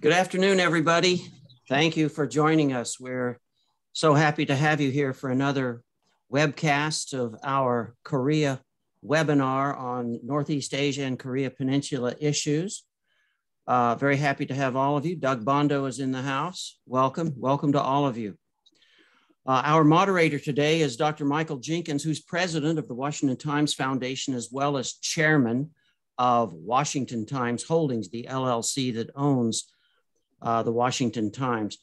Good afternoon, everybody. Thank you for joining us. We're so happy to have you here for another webcast of our Korea webinar on Northeast Asia and Korea Peninsula issues. Uh, very happy to have all of you. Doug Bandow is in the house. Welcome. Welcome to all of you. Uh, our moderator today is Dr. Michael Jenkins, who's president of the Washington Times Foundation, as well as chairman of Washington Times Holdings, the LLC that owns uh, the Washington Times.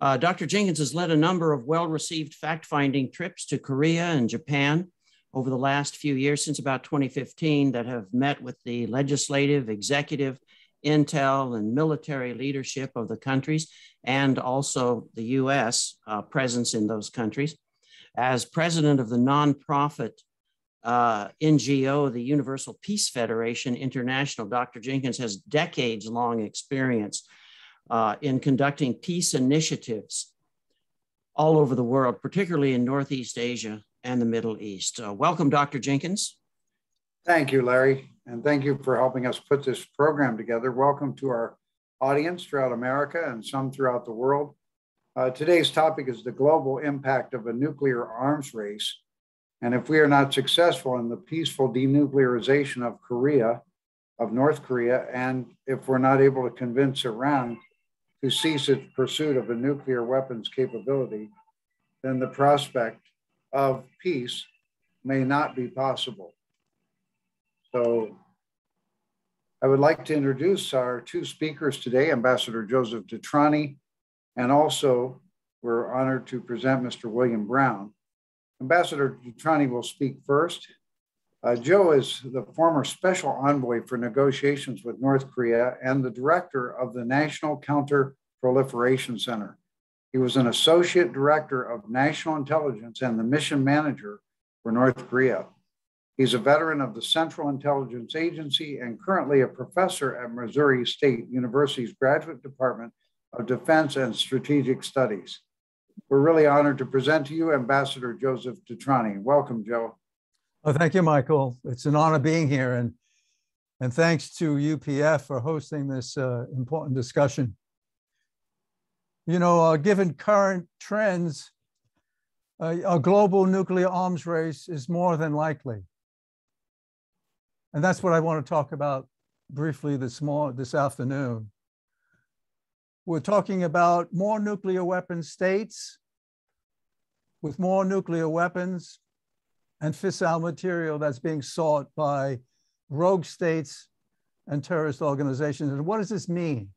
Uh, Dr. Jenkins has led a number of well-received fact-finding trips to Korea and Japan over the last few years, since about 2015, that have met with the legislative, executive, intel, and military leadership of the countries, and also the US uh, presence in those countries. As president of the nonprofit uh, NGO, the Universal Peace Federation International, Dr. Jenkins has decades long experience uh, in conducting peace initiatives all over the world, particularly in Northeast Asia and the Middle East. Uh, welcome, Dr. Jenkins. Thank you, Larry, and thank you for helping us put this program together. Welcome to our audience throughout America and some throughout the world. Uh, today's topic is the global impact of a nuclear arms race. And if we are not successful in the peaceful denuclearization of Korea, of North Korea, and if we're not able to convince Iran to cease its pursuit of a nuclear weapons capability, then the prospect of peace may not be possible. So I would like to introduce our two speakers today, Ambassador Joseph DeTrani, and also we're honored to present Mr. William Brown. Ambassador DeTrani will speak first. Uh, Joe is the former special envoy for negotiations with North Korea and the director of the National Counter Proliferation Center. He was an associate director of national intelligence and the mission manager for North Korea. He's a veteran of the Central Intelligence Agency and currently a professor at Missouri State University's Graduate Department of Defense and Strategic Studies. We're really honored to present to you Ambassador Joseph DeTrani. Welcome, Joe. Oh, thank you, Michael. It's an honor being here, and and thanks to UPF for hosting this uh, important discussion. You know, uh, given current trends, uh, a global nuclear arms race is more than likely. And that's what I want to talk about briefly this, morning, this afternoon. We're talking about more nuclear weapon states with more nuclear weapons and fissile material that's being sought by rogue states and terrorist organizations. And what does this mean?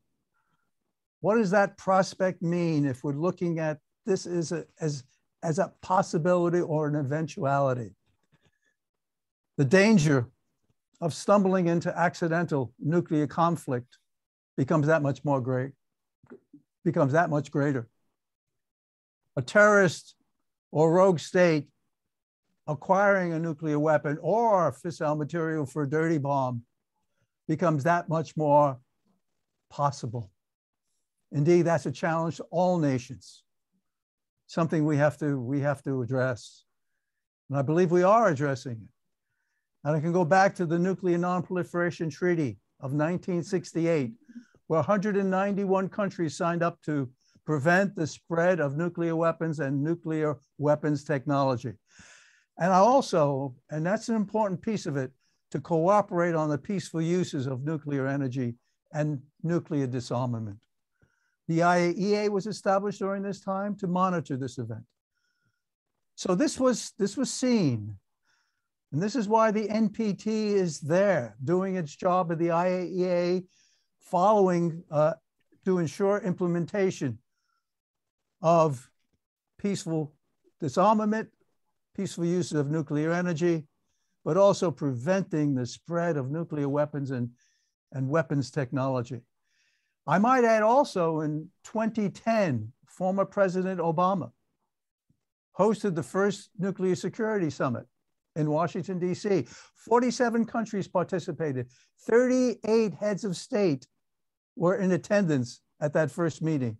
What does that prospect mean if we're looking at this as a, as, as a possibility or an eventuality? The danger of stumbling into accidental nuclear conflict becomes that much more great, becomes that much greater. A terrorist or rogue state acquiring a nuclear weapon or fissile material for a dirty bomb becomes that much more possible. Indeed, that's a challenge to all nations, something we have to, we have to address. And I believe we are addressing it. And I can go back to the Nuclear Nonproliferation Treaty of 1968, where 191 countries signed up to prevent the spread of nuclear weapons and nuclear weapons technology. And I also, and that's an important piece of it, to cooperate on the peaceful uses of nuclear energy and nuclear disarmament. The IAEA was established during this time to monitor this event. So this was, this was seen and this is why the NPT is there doing its job at the IAEA, following uh, to ensure implementation of peaceful disarmament, peaceful use of nuclear energy, but also preventing the spread of nuclear weapons and, and weapons technology. I might add also in 2010, former President Obama hosted the first nuclear security summit in Washington, D.C. 47 countries participated. 38 heads of state were in attendance at that first meeting,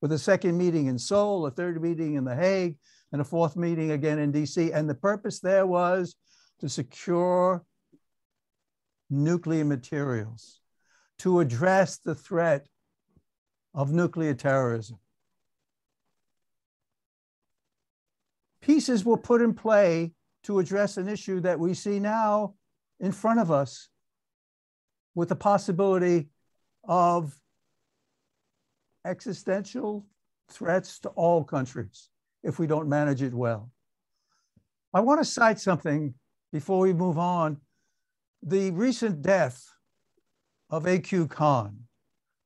with a second meeting in Seoul, a third meeting in The Hague, and a fourth meeting again in DC. And the purpose there was to secure nuclear materials, to address the threat of nuclear terrorism. Pieces were put in play to address an issue that we see now in front of us with the possibility of existential threats to all countries if we don't manage it well. I want to cite something before we move on. The recent death of A.Q. Khan.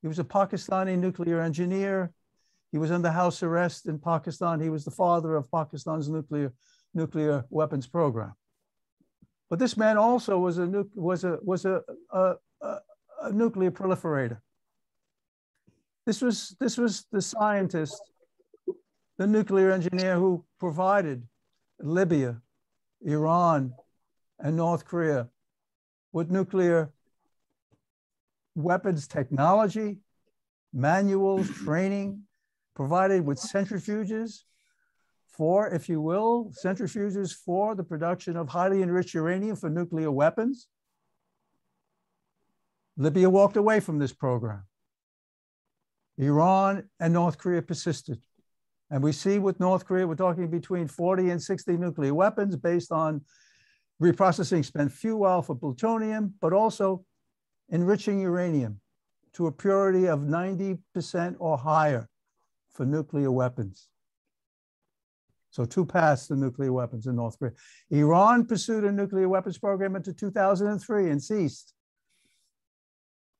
He was a Pakistani nuclear engineer. He was under house arrest in Pakistan. He was the father of Pakistan's nuclear, nuclear weapons program. But this man also was a, was a, was a, a, a, a nuclear proliferator. This was, this was the scientist, the nuclear engineer who provided Libya, Iran, and North Korea with nuclear weapons technology, manuals, training, provided with centrifuges for, if you will, centrifuges for the production of highly enriched uranium for nuclear weapons. Libya walked away from this program. Iran and North Korea persisted. And we see with North Korea, we're talking between 40 and 60 nuclear weapons based on reprocessing spent fuel for plutonium, but also enriching uranium to a purity of 90% or higher for nuclear weapons. So two paths to nuclear weapons in North Korea. Iran pursued a nuclear weapons program until 2003 and ceased.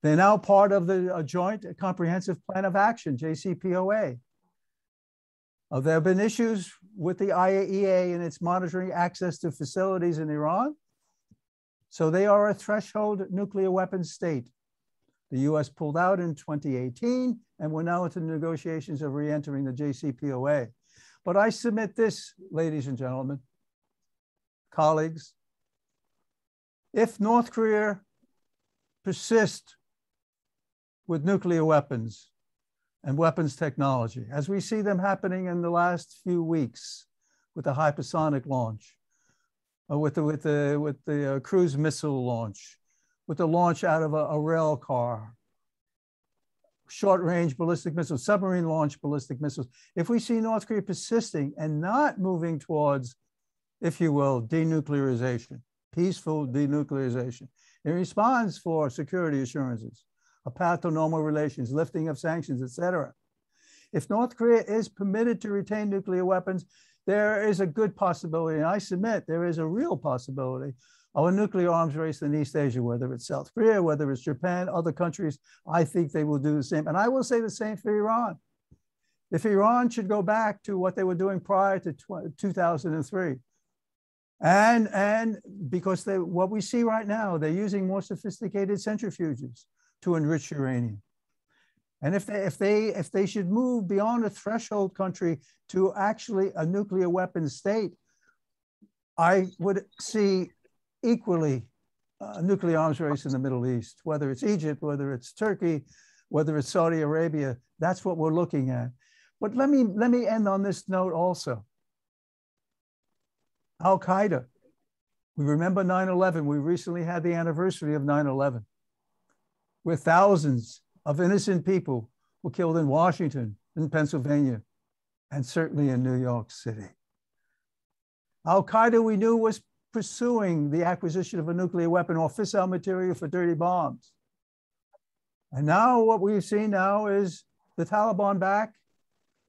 They're now part of the Joint Comprehensive Plan of Action, JCPOA. Uh, there have been issues with the IAEA and its monitoring access to facilities in Iran. So they are a threshold nuclear weapons state. The US pulled out in 2018, and we're now into the negotiations of re-entering the JCPOA. But I submit this, ladies and gentlemen, colleagues, if North Korea persists with nuclear weapons and weapons technology, as we see them happening in the last few weeks with the hypersonic launch, uh, with the, with the, with the uh, cruise missile launch, with the launch out of a, a rail car, short range ballistic missiles, submarine launched ballistic missiles. If we see North Korea persisting and not moving towards, if you will, denuclearization, peaceful denuclearization, in response for security assurances, a path to normal relations, lifting of sanctions, etc. If North Korea is permitted to retain nuclear weapons, there is a good possibility, and I submit there is a real possibility of a nuclear arms race in East Asia, whether it's South Korea, whether it's Japan, other countries, I think they will do the same. And I will say the same for Iran. If Iran should go back to what they were doing prior to 2003, and, and because they, what we see right now, they're using more sophisticated centrifuges to enrich uranium. And if they, if, they, if they should move beyond a threshold country to actually a nuclear weapons state, I would see equally a nuclear arms race in the Middle East, whether it's Egypt, whether it's Turkey, whether it's Saudi Arabia. That's what we're looking at. But let me, let me end on this note also. Al Qaeda. We remember 9 11. We recently had the anniversary of 9 11, where thousands of innocent people were killed in Washington, in Pennsylvania, and certainly in New York City. Al Qaeda, we knew, was pursuing the acquisition of a nuclear weapon or fissile material for dirty bombs. And now what we've seen now is the Taliban back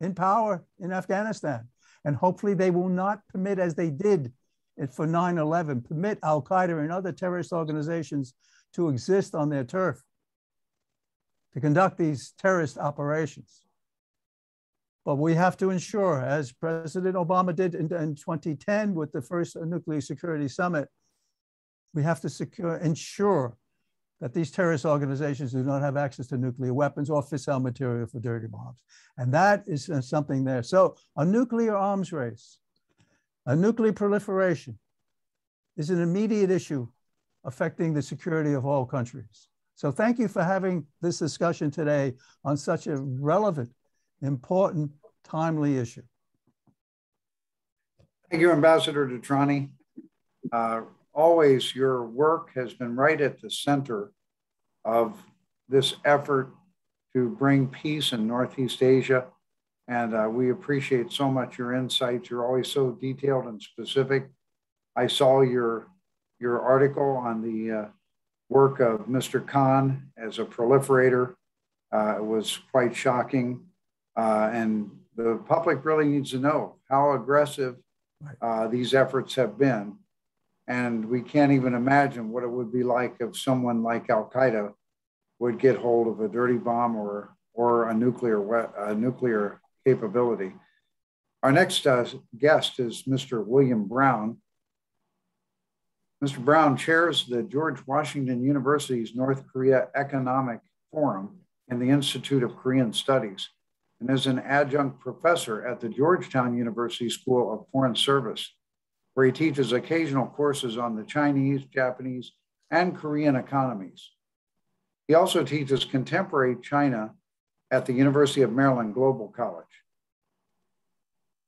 in power in Afghanistan. And hopefully they will not permit, as they did for 9 11, permit Al Qaeda and other terrorist organizations to exist on their turf, to conduct these terrorist operations. But we have to ensure, as President Obama did in, in 2010 with the first nuclear security summit, we have to secure, ensure that these terrorist organizations do not have access to nuclear weapons or fissile material for dirty bombs. And that is uh, something there. So a nuclear arms race, a nuclear proliferation is an immediate issue affecting the security of all countries. So thank you for having this discussion today on such a relevant important, timely issue. Thank you, Ambassador Detrani. Uh, always your work has been right at the center of this effort to bring peace in Northeast Asia. And uh, we appreciate so much your insights. You're always so detailed and specific. I saw your, your article on the uh, work of Mr. Khan as a proliferator. Uh, was quite shocking. Uh, and the public really needs to know how aggressive uh, these efforts have been. And we can't even imagine what it would be like if someone like Al Qaeda would get hold of a dirty bomb or, or a nuclear, a nuclear capability. Our next uh, guest is Mr. William Brown. Mr. Brown chairs the George Washington University's North Korea Economic Forum and the Institute of Korean Studies, and is an adjunct professor at the Georgetown University School of Foreign Service, where he teaches occasional courses on the Chinese, Japanese, and Korean economies. He also teaches contemporary China at the University of Maryland Global College.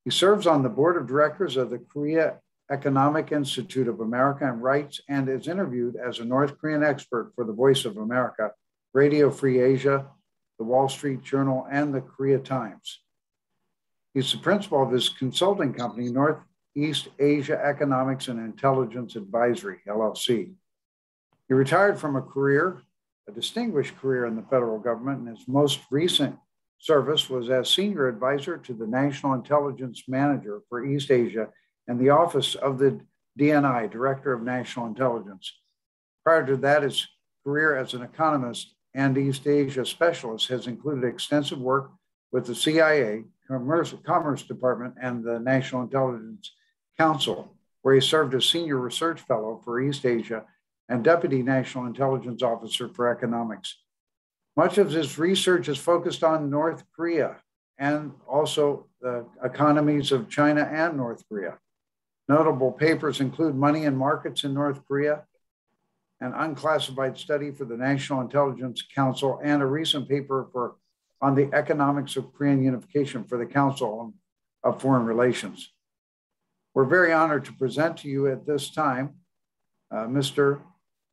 He serves on the board of directors of the Korea Economic Institute of America and writes and is interviewed as a North Korean expert for the Voice of America, Radio Free Asia, the Wall Street Journal, and the Korea Times. He's the principal of his consulting company, Northeast Asia Economics and Intelligence Advisory, LLC. He retired from a career a distinguished career in the federal government, and his most recent service was as senior advisor to the National Intelligence Manager for East Asia and the Office of the DNI, Director of National Intelligence. Prior to that, his career as an economist and East Asia specialist has included extensive work with the CIA, Commerce, Commerce Department, and the National Intelligence Council, where he served as senior research fellow for East Asia and Deputy National Intelligence Officer for Economics. Much of his research is focused on North Korea and also the economies of China and North Korea. Notable papers include Money and Markets in North Korea, an unclassified study for the National Intelligence Council, and a recent paper for, on the economics of Korean unification for the Council of Foreign Relations. We're very honored to present to you at this time uh, Mr.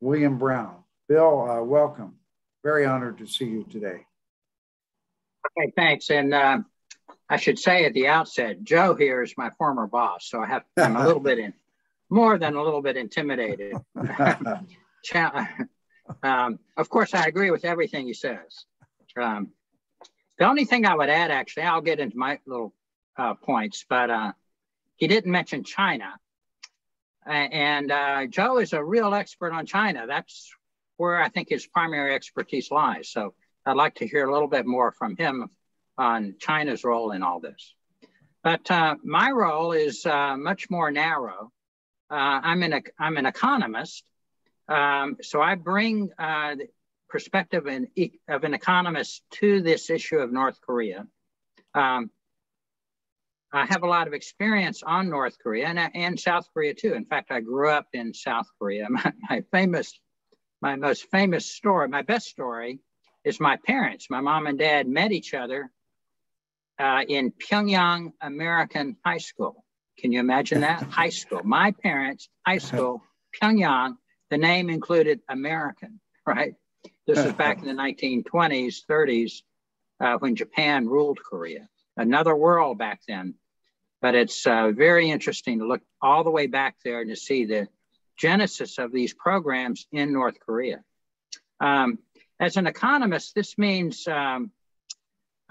William Brown. Bill, uh, welcome. Very honored to see you today. Okay, thanks. And uh, I should say at the outset, Joe here is my former boss, so I have I'm a little bit in, more than a little bit intimidated. um, of course, I agree with everything he says. Um, the only thing I would add, actually, I'll get into my little uh, points, but uh, he didn't mention China, and uh, Joe is a real expert on China. That's where I think his primary expertise lies. So I'd like to hear a little bit more from him on China's role in all this. But uh, my role is uh, much more narrow. Uh, I'm, an, I'm an economist, um, so I bring uh, the perspective in, of an economist to this issue of North Korea. Um, I have a lot of experience on North Korea and, and South Korea too. In fact, I grew up in South Korea. My, my famous, my most famous story, my best story is my parents. My mom and dad met each other uh, in Pyongyang American High School. Can you imagine that? high school. My parents' high school, Pyongyang, the name included American, right? This is back in the 1920s, 30s, uh, when Japan ruled Korea. Another world back then. But it's uh, very interesting to look all the way back there and to see the genesis of these programs in North Korea. Um, as an economist, this means um,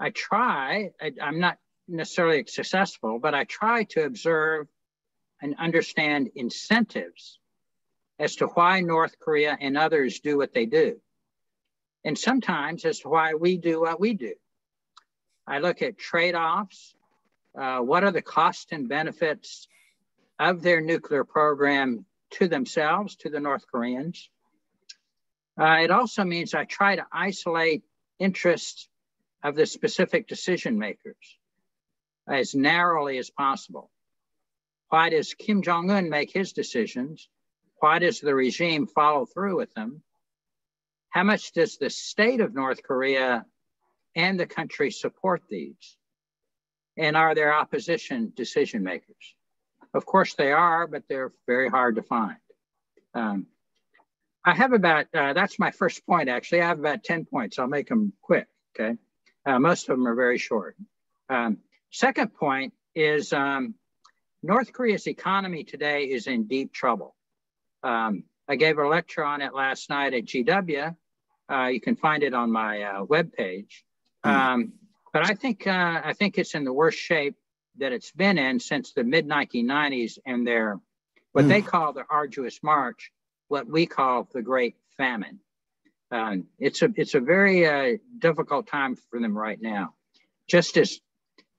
I try, I, I'm not necessarily successful, but I try to observe and understand incentives as to why North Korea and others do what they do. And sometimes as to why we do what we do. I look at trade offs, uh, what are the costs and benefits of their nuclear program to themselves, to the North Koreans. Uh, it also means I try to isolate interests of the specific decision makers as narrowly as possible. Why does Kim Jong un make his decisions? Why does the regime follow through with them? How much does the state of North Korea and the country support these? And are there opposition decision makers? Of course they are, but they're very hard to find. Um, I have about, uh, that's my first point actually. I have about 10 points. I'll make them quick. Okay. Uh, most of them are very short. Um, second point is um, North Korea's economy today is in deep trouble. Um, I gave a lecture on it last night at GW. Uh, you can find it on my uh, webpage. Hmm. Um, but I think uh, I think it's in the worst shape that it's been in since the mid 1990s and their what mm. they call the arduous march, what we call the Great Famine. Um, it's a it's a very uh, difficult time for them right now. Just as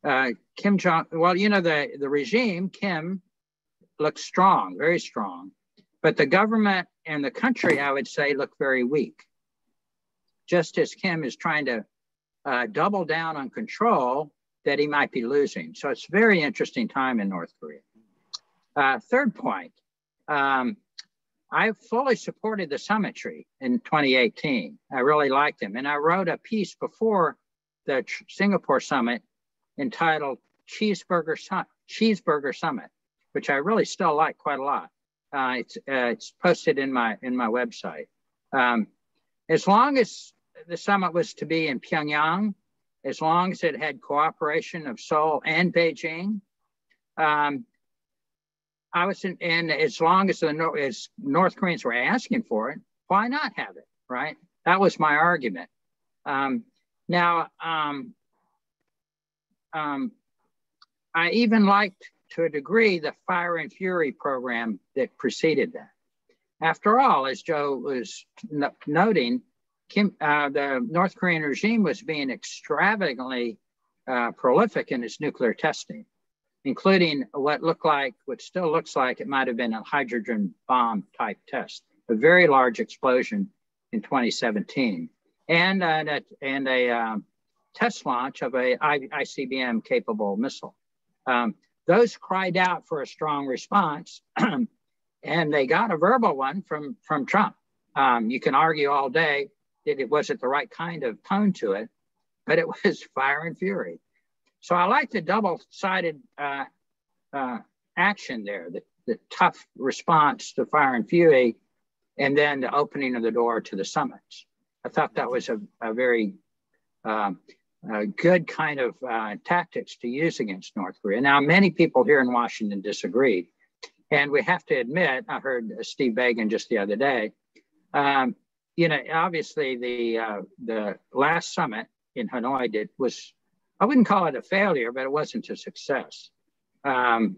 uh, Kim Jong, well, you know the the regime Kim looks strong, very strong, but the government and the country, I would say, look very weak. Just as Kim is trying to uh, double down on control that he might be losing. So it's a very interesting time in North Korea. Uh, third point, um, I fully supported the Summitry in 2018. I really liked him. And I wrote a piece before the Singapore summit entitled Cheeseburger, Su- Cheeseburger Summit, which I really still like quite a lot. Uh, it's, uh, it's posted in my, in my website. Um, as long as the summit was to be in Pyongyang, as long as it had cooperation of Seoul and Beijing, um, I was in, and as long as the as North Koreans were asking for it, why not have it, right? That was my argument. Um, now, um, um, I even liked to a degree the Fire and Fury program that preceded that. After all, as Joe was noting, Kim, uh, the North Korean regime was being extravagantly uh, prolific in its nuclear testing including what looked like, what still looks like it might have been a hydrogen bomb type test, a very large explosion in 2017, and, uh, and a um, test launch of a ICBM capable missile. Um, those cried out for a strong response, and they got a verbal one from, from Trump. Um, you can argue all day that it wasn't the right kind of tone to it, but it was fire and fury. So I like the double-sided uh, uh, action there, the, the tough response to fire and fury, and then the opening of the door to the summits. I thought that was a, a very um, a good kind of uh, tactics to use against North Korea. Now, many people here in Washington disagree. And we have to admit, I heard Steve Biegun just the other day, um, you know, obviously the, uh, the last summit in Hanoi did was I wouldn't call it a failure, but it wasn't a success. Um,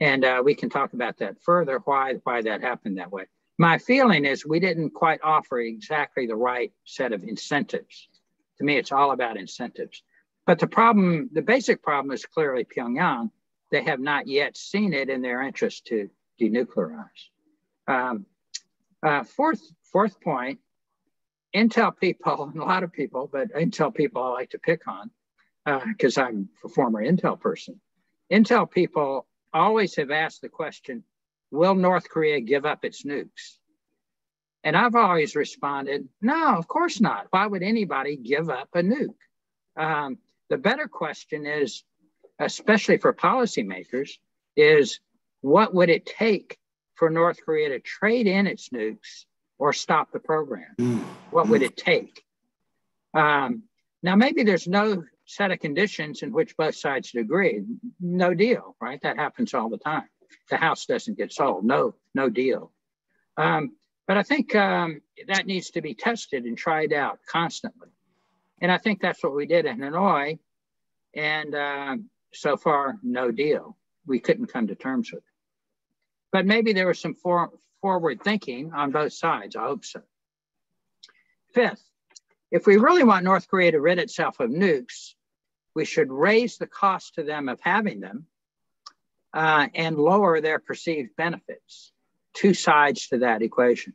and uh, we can talk about that further, why, why that happened that way. My feeling is we didn't quite offer exactly the right set of incentives. To me, it's all about incentives. But the problem, the basic problem is clearly Pyongyang. They have not yet seen it in their interest to denuclearize. Um, uh, fourth, fourth point, Intel people, and a lot of people, but Intel people I like to pick on, because uh, I'm a former Intel person. Intel people always have asked the question, will North Korea give up its nukes? And I've always responded, no, of course not. Why would anybody give up a nuke? Um, the better question is, especially for policymakers, is what would it take for North Korea to trade in its nukes or stop the program? Mm. What would it take? Um, now, maybe there's no set of conditions in which both sides agree. No deal, right? That happens all the time. The house doesn't get sold. No, no deal. Um, but I think um, that needs to be tested and tried out constantly. And I think that's what we did in Hanoi. And uh, so far, no deal. We couldn't come to terms with it. But maybe there was some for forward thinking on both sides. I hope so. Fifth, if we really want North Korea to rid itself of nukes, we should raise the cost to them of having them uh, and lower their perceived benefits. Two sides to that equation.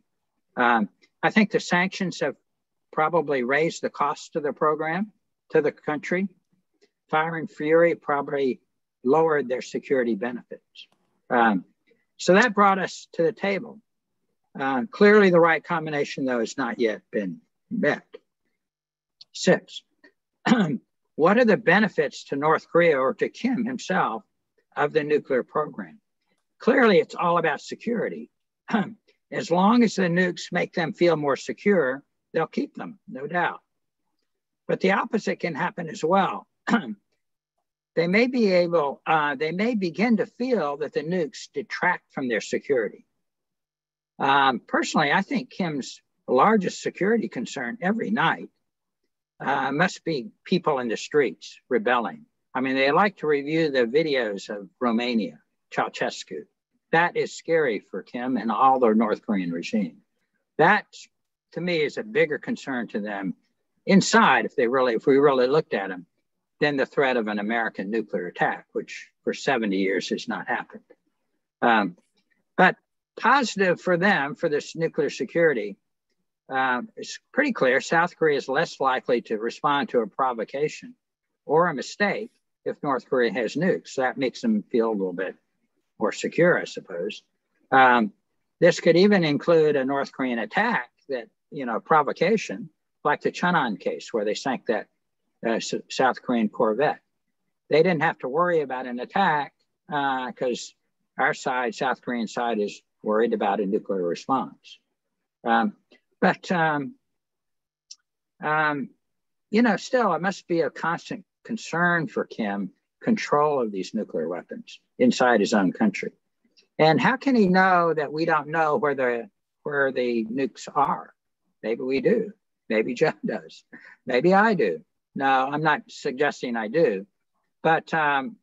Um, I think the sanctions have probably raised the cost to the program, to the country. Fire and Fury probably lowered their security benefits. Um, so that brought us to the table. Uh, clearly, the right combination, though, has not yet been met. Six, What are the benefits to North Korea or to Kim himself of the nuclear program? Clearly, it's all about security. as long as the nukes make them feel more secure, they'll keep them, no doubt. but the opposite can happen as well. they may be able, uh, they may begin to feel that the nukes detract from their security. Um, personally, I think Kim's largest security concern every night uh, must be people in the streets rebelling. I mean, they like to review the videos of Romania, Ceausescu. That is scary for Kim and all the North Korean regime. That, to me, is a bigger concern to them inside, if they really, if we really looked at them, than the threat of an American nuclear attack, which for 70 years has not happened. Um, but positive for them, for this nuclear security, uh, it's pretty clear South Korea is less likely to respond to a provocation or a mistake if North Korea has nukes. That makes them feel a little bit more secure, I suppose. Um, this could even include a North Korean attack that, you know, provocation, like the Cheonan case where they sank that uh, South Korean corvette. They didn't have to worry about an attack because uh, our side, South Korean side, is worried about a nuclear response. Um, but, um, um, you know, still, it must be a constant concern for Kim control of these nuclear weapons inside his own country. And how can he know that we don't know where the where the nukes are? Maybe we do. Maybe Jeff does. Maybe I do. No, I'm not suggesting I do. But um,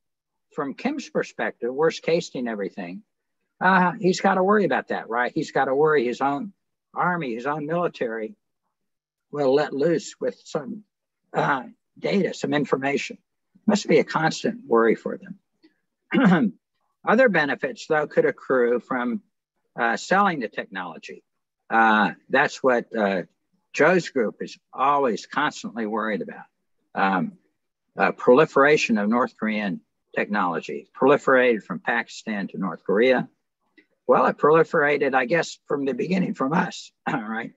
from Kim's perspective, worst casing everything, uh, he's got to worry about that, right? He's got to worry his own army, his own military will let loose with some uh, data, some information. Must be a constant worry for them. Other benefits, though, could accrue from uh, selling the technology. Uh, that's what uh, Joe's group is always constantly worried about. Um, proliferation of North Korean technology, proliferated from Pakistan to North Korea, well, it proliferated, I guess, from the beginning from us, all right?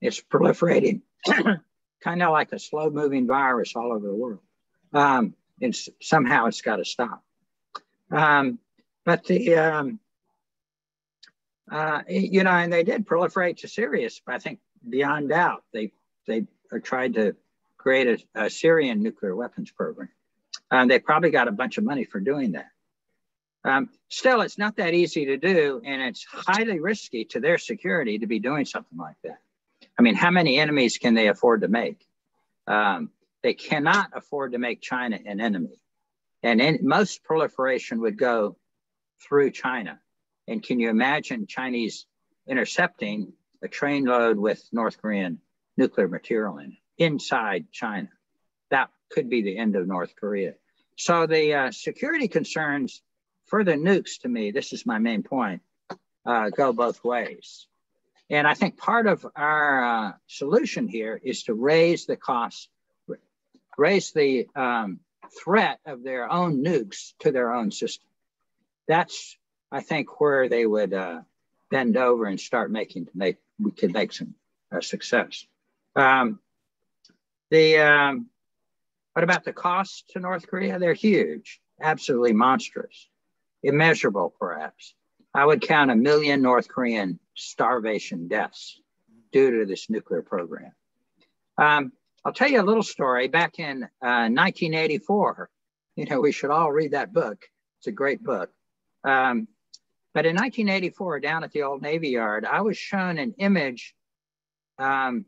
It's proliferating kind of like a slow moving virus all over the world. Um, and somehow it's got to stop. Um, but the, um, uh, you know, and they did proliferate to Syria, I think beyond doubt. They, they tried to create a, a Syrian nuclear weapons program. And they probably got a bunch of money for doing that. Um, still, it's not that easy to do, and it's highly risky to their security to be doing something like that. I mean, how many enemies can they afford to make? Um, they cannot afford to make China an enemy. And in, most proliferation would go through China. And can you imagine Chinese intercepting a train load with North Korean nuclear material in it inside China? That could be the end of North Korea. So the uh, security concerns for the nukes, to me, this is my main point, uh, go both ways. And I think part of our uh, solution here is to raise the cost, raise the um, threat of their own nukes to their own system. That's, I think, where they would uh, bend over and start making to make we could make some uh, success. Um, the um, what about the costs to North Korea? They're huge, absolutely monstrous immeasurable perhaps. I would count a million North Korean starvation deaths due to this nuclear program. Um, I'll tell you a little story. Back in uh, 1984, you know, we should all read that book. It's a great book. Um, but in 1984, down at the old Navy Yard, I was shown an image um,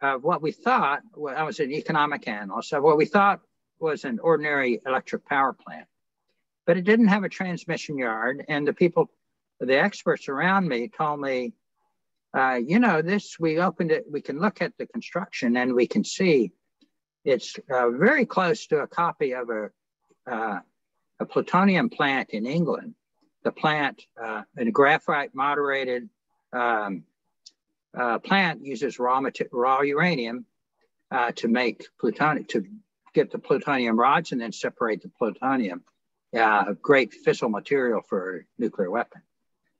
of what we thought, well, I was an economic analyst, of what we thought was an ordinary electric power plant but it didn't have a transmission yard. And the people, the experts around me told me, uh, you know, this, we opened it, we can look at the construction and we can see it's uh, very close to a copy of a, uh, a plutonium plant in England. The plant, uh, a graphite moderated um, uh, plant uses raw, raw uranium uh, to make plutonium, to get the plutonium rods and then separate the plutonium uh, great fissile material for nuclear weapon.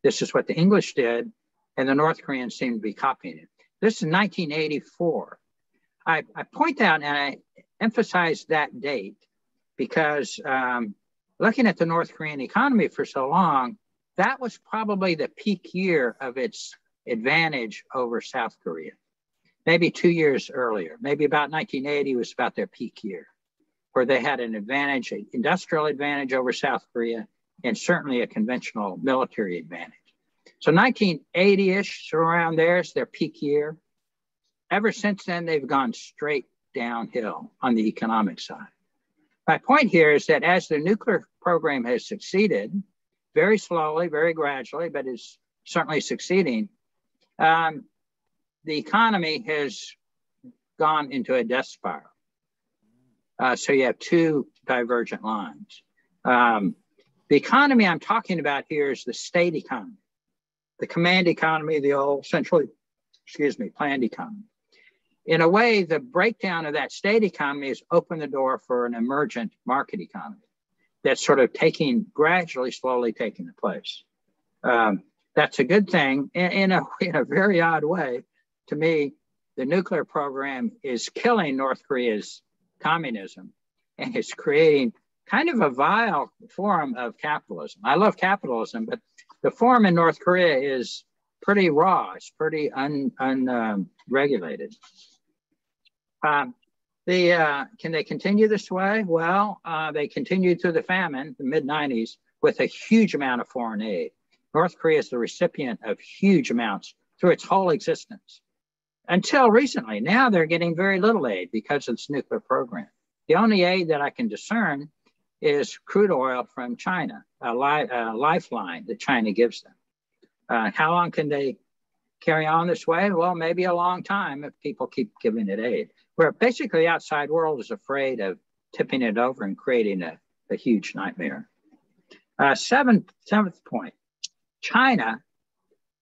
This is what the English did, and the North Koreans seem to be copying it. This is 1984. I, I point out and I emphasize that date because um, looking at the North Korean economy for so long, that was probably the peak year of its advantage over South Korea. maybe two years earlier, maybe about 1980 was about their peak year, where they had an advantage, an industrial advantage over South Korea, and certainly a conventional military advantage. So 1980-ish, so around there is their peak year. Ever since then, they've gone straight downhill on the economic side. My point here is that as the nuclear program has succeeded, very slowly, very gradually, but is certainly succeeding, um, the economy has gone into a death spiral. Uh, so you have two divergent lines. Um, the economy I'm talking about here is the state economy, the command economy, the old centrally, excuse me, planned economy. In a way, the breakdown of that state economy has opened the door for an emergent market economy that's sort of taking gradually, slowly taking the place. Um, that's a good thing in, in, a, in a very odd way. To me, the nuclear program is killing North Korea's communism and it's creating kind of a vile form of capitalism. I love capitalism, but the form in North Korea is pretty raw. It's pretty unregulated. Un, um, um, the uh, can they continue this way? Well, uh, they continued through the famine, the mid 90s, with a huge amount of foreign aid. North Korea is the recipient of huge amounts through its whole existence. Until recently, now they're getting very little aid because of this nuclear program. The only aid that I can discern is crude oil from China, a, li- a lifeline that China gives them. Uh, how long can they carry on this way? Well, maybe a long time if people keep giving it aid. Where basically the outside world is afraid of tipping it over and creating a, a huge nightmare. Uh, seventh, seventh point China,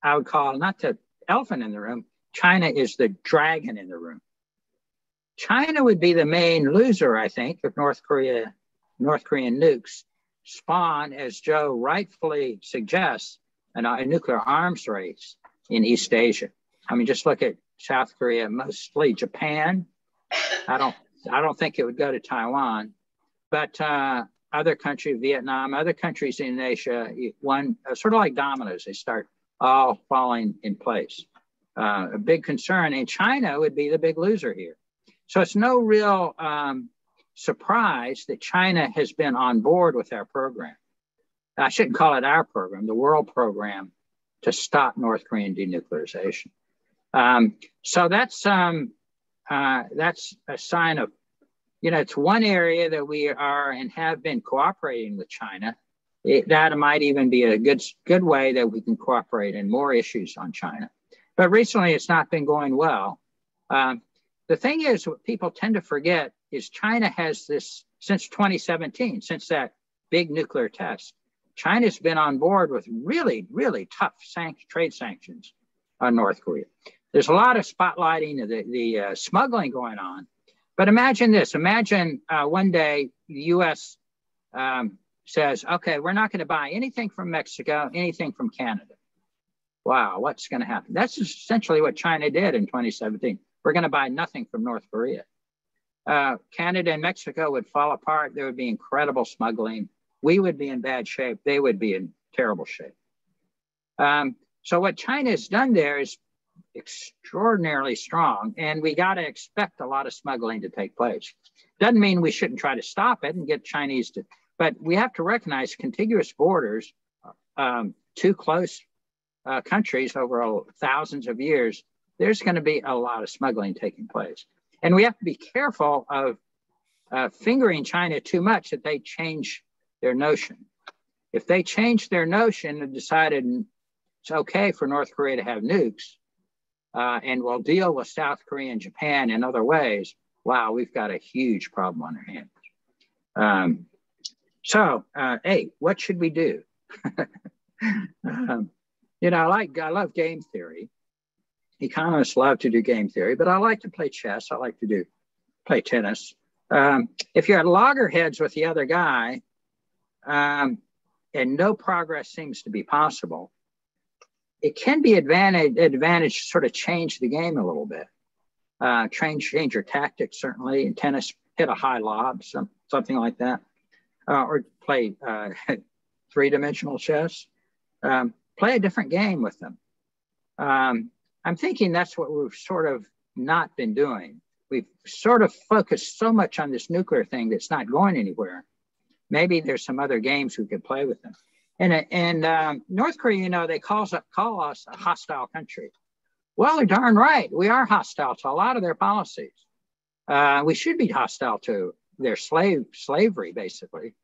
I would call not the elephant in the room, China is the dragon in the room. China would be the main loser, I think, if North Korea, North Korean nukes spawn, as Joe rightfully suggests, an, a nuclear arms race in East Asia. I mean, just look at South Korea, mostly Japan. I don't, I don't think it would go to Taiwan, but uh, other countries, Vietnam, other countries in Asia, one uh, sort of like dominoes, they start all falling in place. Uh, a big concern, and China would be the big loser here. So it's no real um, surprise that China has been on board with our program. I shouldn't call it our program, the world program to stop North Korean denuclearization. Um, so that's um, uh, that's a sign of you know, it's one area that we are and have been cooperating with China. It, that might even be a good, good way that we can cooperate in more issues on China. But recently, it's not been going well. Um, the thing is, what people tend to forget is China has this since 2017, since that big nuclear test. China's been on board with really, really tough trade sanctions on North Korea. There's a lot of spotlighting of the, the uh, smuggling going on, but imagine this imagine uh, one day the US um, says, okay, we're not going to buy anything from Mexico, anything from Canada. Wow, what's going to happen? That's essentially what China did in 2017. We're going to buy nothing from North Korea. Uh, Canada and Mexico would fall apart. There would be incredible smuggling. We would be in bad shape. They would be in terrible shape. Um, so, what China has done there is extraordinarily strong, and we got to expect a lot of smuggling to take place. Doesn't mean we shouldn't try to stop it and get Chinese to, but we have to recognize contiguous borders, um, two close uh, countries over thousands of years. There's going to be a lot of smuggling taking place, and we have to be careful of uh, fingering China too much that they change their notion. If they change their notion and decided it's okay for North Korea to have nukes, uh, and we'll deal with South Korea and Japan in other ways, wow, we've got a huge problem on our hands. Um, so, uh, hey, what should we do? um, you know, I like I love game theory. Economists love to do game theory, but I like to play chess. I like to do play tennis. Um, if you're at loggerheads with the other guy, um, and no progress seems to be possible, it can be advantage advantage to sort of change the game a little bit. Uh, change change your tactics certainly in tennis. Hit a high lob, some, something like that, uh, or play uh, three dimensional chess. Um, play a different game with them. Um, I'm thinking that's what we've sort of not been doing. We've sort of focused so much on this nuclear thing that's not going anywhere. Maybe there's some other games we could play with them. And, and um, North Korea, you know, they call us, call us a hostile country. Well, they're darn right. We are hostile to a lot of their policies. Uh, we should be hostile to their slave slavery, basically.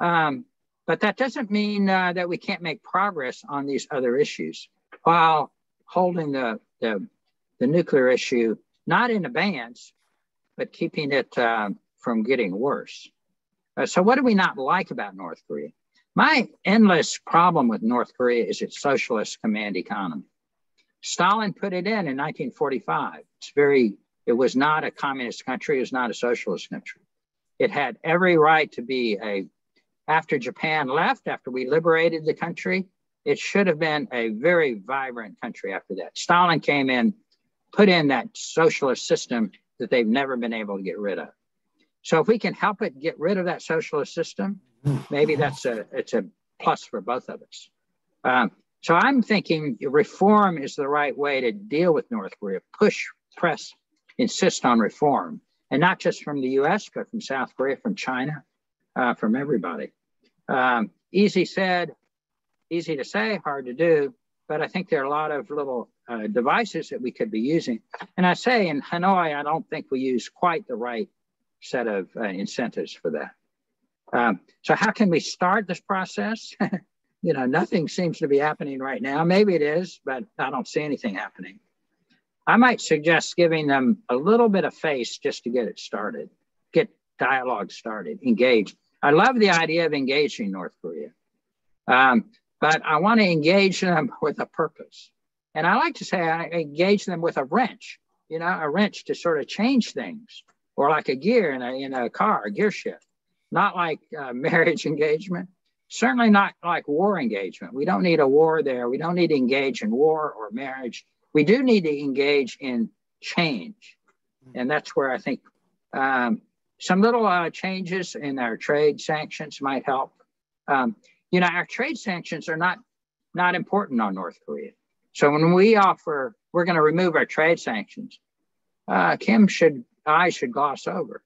Um, but that doesn't mean uh, that we can't make progress on these other issues while holding the, the, the nuclear issue not in abeyance, but keeping it uh, from getting worse. Uh, so, what do we not like about North Korea? My endless problem with North Korea is its socialist command economy. Stalin put it in in 1945. It's very, it was not a communist country, it was not a socialist country. It had every right to be a, after Japan left, after we liberated the country, it should have been a very vibrant country after that. Stalin came in, put in that socialist system that they've never been able to get rid of. So if we can help it get rid of that socialist system, maybe that's a it's a plus for both of us. Um, so I'm thinking reform is the right way to deal with North Korea. Push, press, insist on reform, and not just from the U.S., but from South Korea, from China, uh, from everybody. Um, easy said, easy to say, hard to do. But I think there are a lot of little uh, devices that we could be using. And I say in Hanoi, I don't think we use quite the right set of uh, incentives for that. Um, so how can we start this process? you know, nothing seems to be happening right now. Maybe it is, but I don't see anything happening. I might suggest giving them a little bit of face just to get it started, get dialogue started, engage. I love the idea of engaging North Korea, um, but I want to engage them with a purpose. And I like to say I engage them with a wrench, you know, a wrench to sort of change things, or like a gear in a, in a car, a gear shift not like uh, marriage engagement, certainly not like war engagement. We don't need a war there. We don't need to engage in war or marriage. We do need to engage in change. And that's where I think um, some little uh, changes in our trade sanctions might help. Um, you know, our trade sanctions are not not important on North Korea. So when we offer, we're going to remove our trade sanctions. Uh, Kim should, I should gloss over.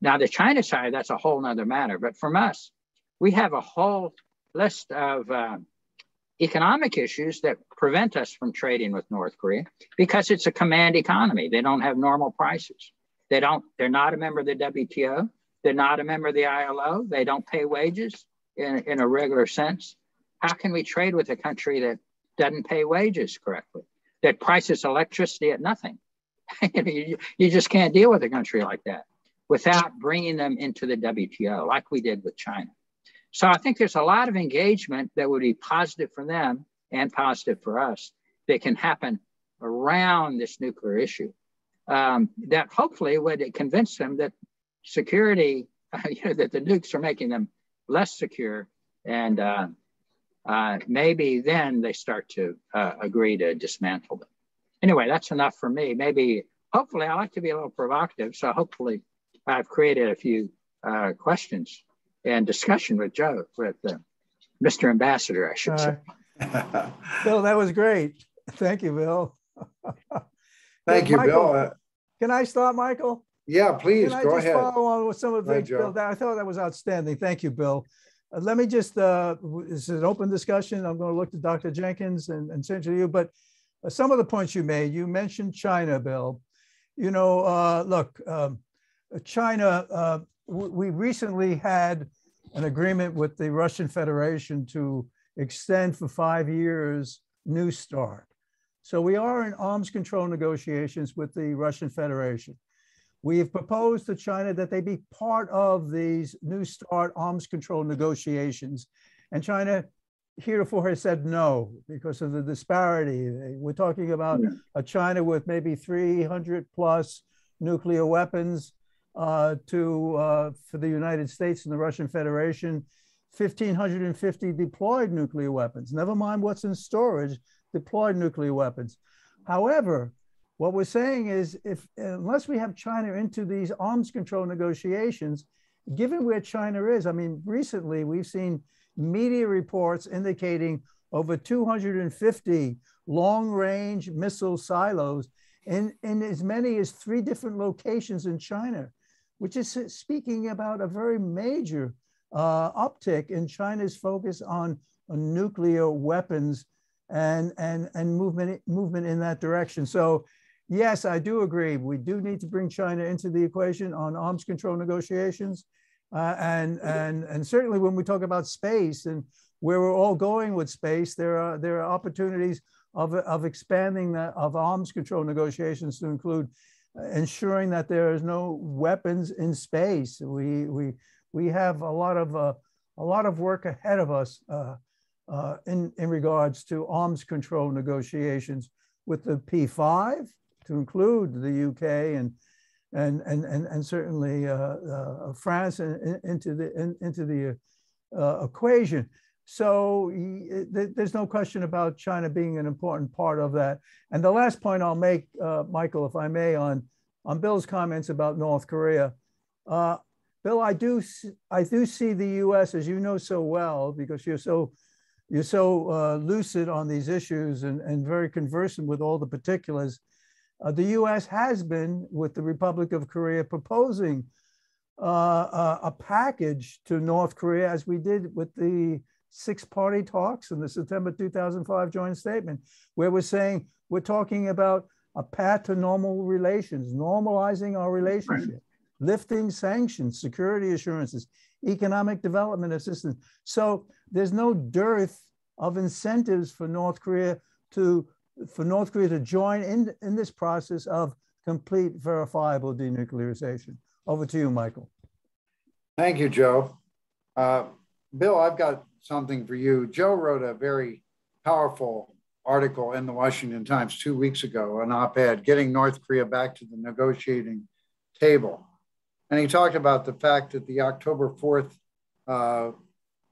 Now, the China side, that's a whole nother matter. But from us, we have a whole list of uh, economic issues that prevent us from trading with North Korea because it's a command economy. They don't have normal prices. They don't, they're not a member of the WTO. They're not a member of the ILO. They don't pay wages in, in a regular sense. How can we trade with a country that doesn't pay wages correctly, that prices electricity at nothing? you, you just can't deal with a country like that without bringing them into the WTO, like we did with China. So I think there's a lot of engagement that would be positive for them and positive for us that can happen around this nuclear issue. Um, that hopefully would convince them that security, you know, that the nukes are making them less secure, and uh, uh, maybe then they start to uh, agree to dismantle them. Anyway, that's enough for me. Maybe, hopefully, I like to be a little provocative, so hopefully I've created a few uh, questions and discussion with Joe, with uh, Mr. Ambassador, I should say. Bill, that was great. Thank you, Bill. Thank you, Michael, Bill. Uh, can I start, Michael? Yeah, please can go I ahead. Follow on with some of the Bill. I thought that was outstanding. Thank you, Bill. Uh, let me just, uh, this is an open discussion. I'm going to look to Dr. Jenkins and, and send to you, but uh, some of the points you made, you mentioned China, Bill. You know, uh, look, um, China, uh, we recently had an agreement with the Russian Federation to extend for five years New START. So we are in arms control negotiations with the Russian Federation. We have proposed to China that they be part of these New START arms control negotiations. And China heretofore has said no because of the disparity. We're talking about a China with maybe 300 plus nuclear weapons uh, to uh, for the United States and the Russian Federation, 1,550 deployed nuclear weapons. Never mind what's in storage, deployed nuclear weapons. However, what we're saying is, if unless we have China into these arms control negotiations, given where China is, I mean, recently we've seen media reports indicating over 250 long-range missile silos in, in as many as three different locations in China, which is speaking about a very major uh, uptick in China's focus on, on nuclear weapons and, and, and movement, movement in that direction. So yes, I do agree. We do need to bring China into the equation on arms control negotiations. Uh, and, and, and certainly when we talk about space and where we're all going with space, there are, there are opportunities of, of expanding the, of arms control negotiations to include uh, ensuring that there is no weapons in space. We, we, we have a lot of, uh, a lot of work ahead of us uh, uh, in, in regards to arms control negotiations with the P5 to include the UK and, and, and, and, and certainly uh, uh, France in, into the, in, into the equation. So there's no question about China being an important part of that. And the last point I'll make, uh, Michael, if I may, on, on Bill's comments about North Korea. Uh, Bill, I do, I do see the U.S. as you know so well because you're so, you're so uh, lucid on these issues and, and very conversant with all the particulars. Uh, the U.S. has been with the Republic of Korea proposing uh, a package to North Korea as we did with the six party talks in the September 2005 joint statement, where we're saying we're talking about a path to normal relations, normalizing our relationship. Lifting sanctions, security assurances, economic development assistance. So there's no dearth of incentives for North Korea to for North Korea to join in, in this process of complete verifiable denuclearization. Over to you, Michael. Thank you, Joe. Uh, Bill, I've got something for you. Joe wrote a very powerful article in the Washington Times two weeks ago, an op ed, getting North Korea back to the negotiating table. And he talked about the fact that the October 4th uh,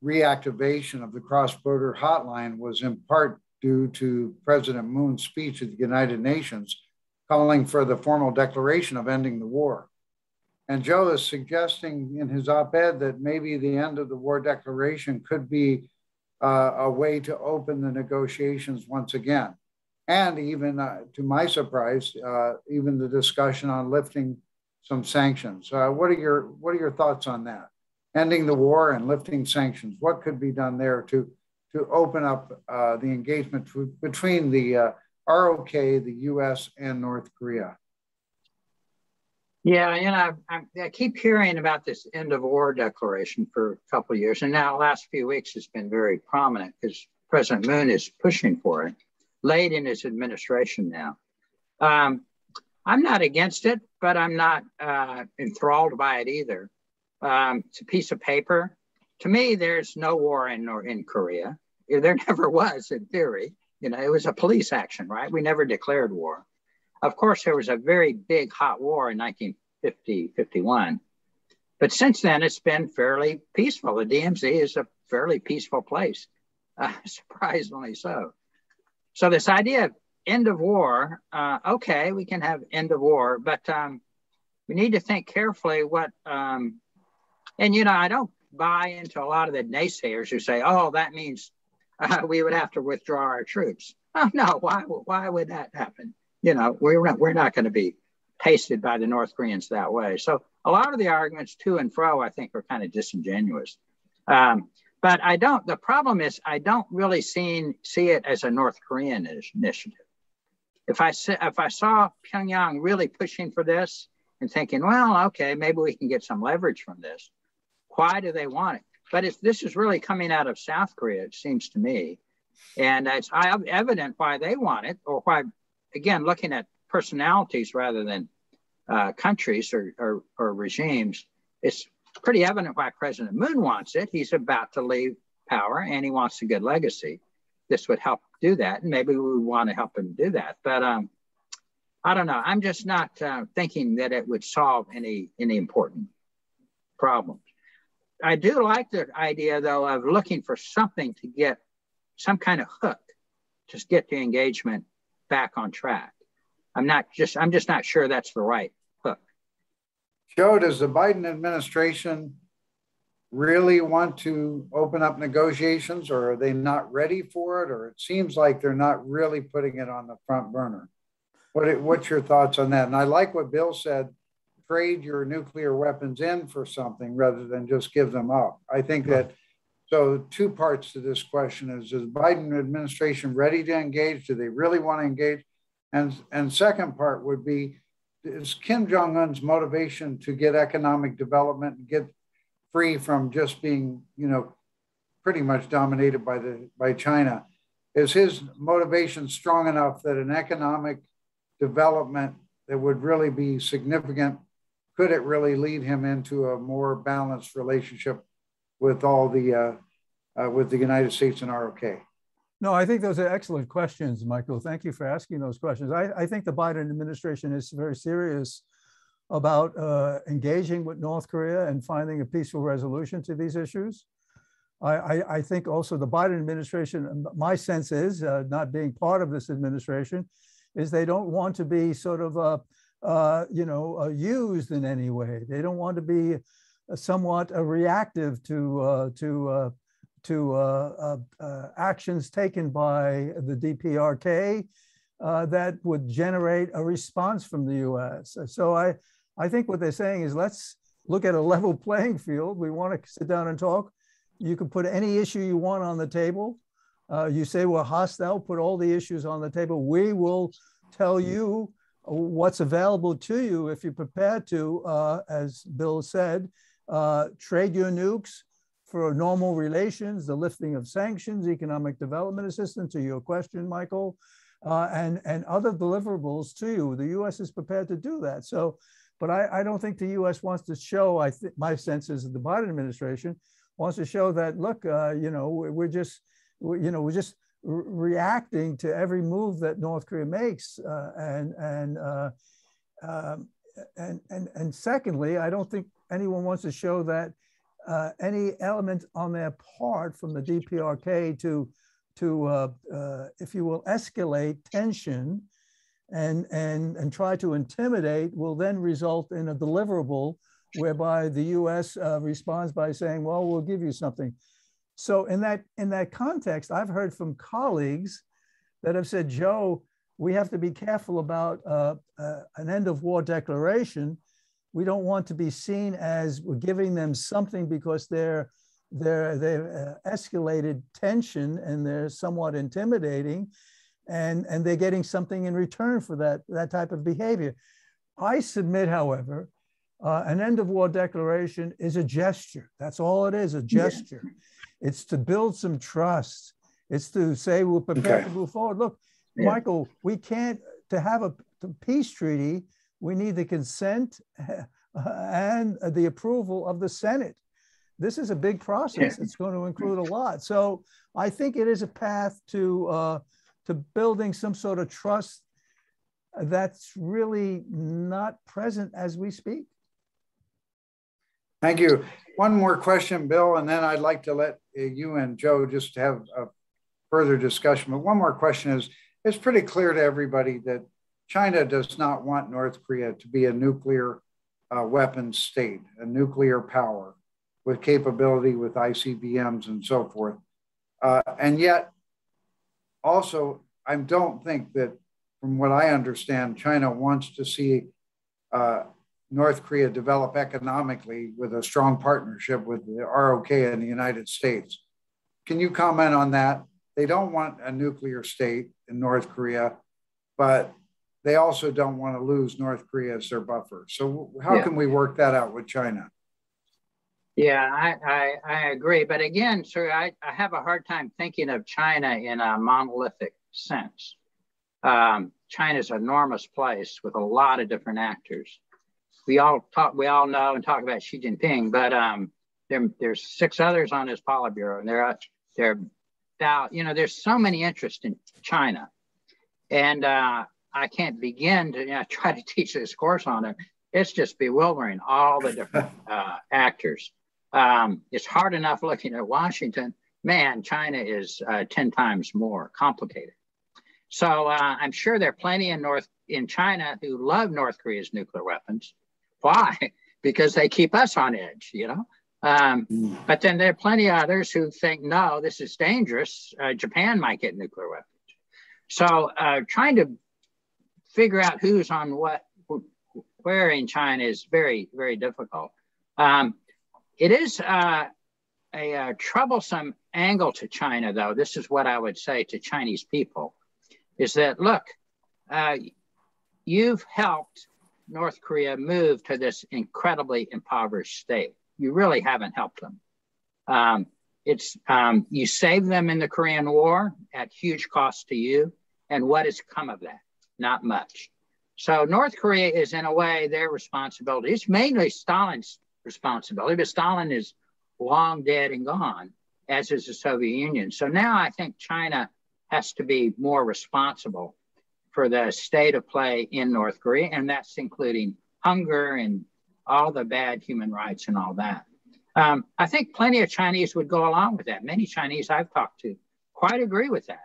reactivation of the cross border hotline was in part due to President Moon's speech at the United Nations calling for the formal declaration of ending the war. And Joe is suggesting in his op ed that maybe the end of the war declaration could be uh, a way to open the negotiations once again. And even uh, to my surprise, uh, even the discussion on lifting some sanctions. Uh, what, are your, what are your thoughts on that? Ending the war and lifting sanctions. What could be done there to, to open up uh, the engagement between the uh, ROK, the US, and North Korea? Yeah, you know, I, I, keep hearing about this end of war declaration for a couple years, and now the last few weeks it's been very prominent because President Moon is pushing for it, late in his administration now. Um, I'm not against it, but I'm not uh, enthralled by it either. Um, it's a piece of paper. To me, there's no war in in Korea. There never was, in theory. You know, it was a police action, right? We never declared war. Of course, there was a very big hot war in 1950, 51. But since then, it's been fairly peaceful. The DMZ is a fairly peaceful place, uh, surprisingly so. So, this idea of end of war, uh, okay, we can have end of war, but um, we need to think carefully what, um, and you know, I don't buy into a lot of the naysayers who say, oh, that means uh, we would have to withdraw our troops. Oh, no, why, why would that happen? you know, we're not, we're not going to be pasted by the North Koreans that way. So a lot of the arguments to and fro, I think, are kind of disingenuous. Um, but I don't. The problem is, I don't really see see it as a North Korean initiative. If I if I saw Pyongyang really pushing for this and thinking, well, okay, maybe we can get some leverage from this. Why do they want it? But if this is really coming out of South Korea, it seems to me, and it's evident why they want it or why again, looking at personalities rather than uh, countries or, or, or, regimes, it's pretty evident why President Moon wants it. He's about to leave power and he wants a good legacy. This would help do that. And maybe we would want to help him do that. But um, I don't know. I'm just not uh, thinking that it would solve any, any important problems. I do like the idea, though, of looking for something to get some kind of hook, just get the engagement back on track. I'm not just I'm just not sure that's the right hook. Joe, does the Biden administration really want to open up negotiations or are they not ready for it or it seems like they're not really putting it on the front burner? What, what's your thoughts on that? And I like what Bill said trade your nuclear weapons in for something rather than just give them up. I think that so two parts to this question is is Biden administration ready to engage? Do they really want to engage? And and second part would be is Kim Jong Un's motivation to get economic development get free from just being you know pretty much dominated by the by China? Is his motivation strong enough that an economic development that would really be significant could it really lead him into a more balanced relationship with all the uh, uh, with the United States and ROK? No, I think those are excellent questions, Michael. Thank you for asking those questions. I, I think the Biden administration is very serious about uh, engaging with North Korea and finding a peaceful resolution to these issues. I, I, I think also the Biden administration, my sense is, uh, not being part of this administration, is they don't want to be sort of uh, uh, you know, uh, used in any way. They don't want to be uh, somewhat reactive to to to actions taken by the DPRK that would generate a response from the U.S. So I I think what they're saying is let's look at a level playing field. We want to sit down and talk. You can put any issue you want on the table. Uh, you say we're hostile, put all the issues on the table. We will tell you what's available to you if you're prepared to, uh, as Bill said, uh, trade your nukes for normal relations, the lifting of sanctions, economic development assistance, to your question, Michael, uh, and, and other deliverables to you. The US is prepared to do that. So, but I, I don't think the US wants to show, I think my sense is that the Biden administration wants to show that, look, uh, you know, we're just, you know, we're just reacting to every move that North Korea makes. Uh, and, and, uh, um, and, and, and secondly, I don't think anyone wants to show that uh, any element on their part from the DPRK to, to uh, uh, if you will, escalate tension and, and, and try to intimidate will then result in a deliverable whereby the US uh, responds by saying, well, we'll give you something. So in that in that context, I've heard from colleagues that have said, Joe, we have to be careful about uh, uh, an end of war declaration. We don't want to be seen as we're giving them something because they're they're they've uh, escalated tension and they're somewhat intimidating, and and they're getting something in return for that that type of behavior. I submit, however, uh, an end of war declaration is a gesture. That's all it is, a gesture. Yeah. It's to build some trust. It's to say we're prepared okay. to move forward. Look, yeah. Michael, we can't, to have a peace treaty, we need the consent and the approval of the Senate. This is a big process. Yeah. It's going to include a lot. So I think it is a path to, uh, to building some sort of trust that's really not present as we speak. Thank you. One more question, Bill, and then I'd like to let uh, you and Joe just have a further discussion. But one more question is, it's pretty clear to everybody that China does not want North Korea to be a nuclear uh, weapons state, a nuclear power with capability with ICBMs and so forth. Uh, and yet, also, I don't think that, from what I understand, China wants to see uh, North Korea develop economically with a strong partnership with the ROK and the United States. Can you comment on that? They don't want a nuclear state in North Korea, but they also don't want to lose North Korea as their buffer. So, how yeah. can we work that out with China? Yeah, I, I, I agree. But again, sir, I, I have a hard time thinking of China in a monolithic sense. Um, China's an enormous place with a lot of different actors we all talk, we all know and talk about Xi Jinping, but um, there, there's six others on his Politburo, and they're they're about, you know, there's so many interests in China, and uh, I can't begin to you know, try to teach this course on it. It's just bewildering, all the different uh, actors. Um, it's hard enough looking at Washington. Man, China is uh, 10 times more complicated. So uh, I'm sure there are plenty in North in China who love North Korea's nuclear weapons why? because they keep us on edge, you know? Um, mm. But then there are plenty of others who think, no, this is dangerous. Uh, Japan might get nuclear weapons. So uh, trying to figure out who's on what, where in China is very, very difficult. Um, it is uh, a, a, troublesome angle to China, though. This is what I would say to Chinese people is that, look, uh, you've helped North Korea move to this incredibly impoverished state. You really haven't helped them. Um, it's um, you saved them in the Korean War at huge cost to you, and what has come of that? Not much. So North Korea is in a way their responsibility. It's mainly Stalin's responsibility, but Stalin is long dead and gone, as is the Soviet Union. So now I think China has to be more responsible for the state of play in North Korea, and that's including hunger and all the bad human rights and all that. Um, I think plenty of Chinese would go along with that. Many Chinese I've talked to quite agree with that.